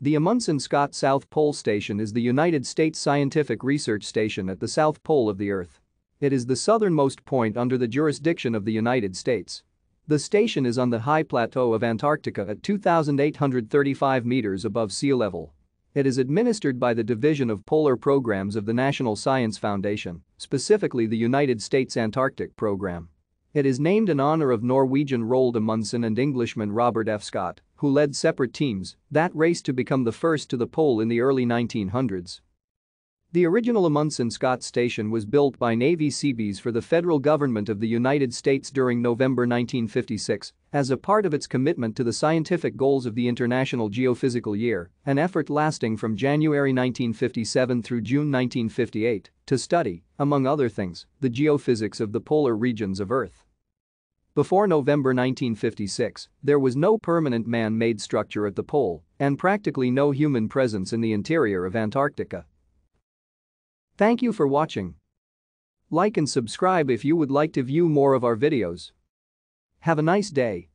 The Amundsen Scott South Pole Station is the United States scientific research station at the South Pole of the Earth. It is the southernmost point under the jurisdiction of the United States. The station is on the high plateau of Antarctica at 2,835 meters above sea level. It is administered by the Division of Polar Programs of the National Science Foundation, specifically the United States Antarctic Program. It is named in honor of Norwegian Roald Amundsen and Englishman Robert F. Scott, who led separate teams that raced to become the first to the pole in the early 1900s. The original Amundsen Scott Station was built by Navy Seabees for the federal government of the United States during November 1956 as a part of its commitment to the scientific goals of the International Geophysical Year, an effort lasting from January 1957 through June 1958 to study, among other things, the geophysics of the polar regions of Earth. Before November 1956, there was no permanent man-made structure at the pole and practically no human presence in the interior of Antarctica. Thank you for watching. Like and subscribe if you would like to view more of our videos. Have a nice day.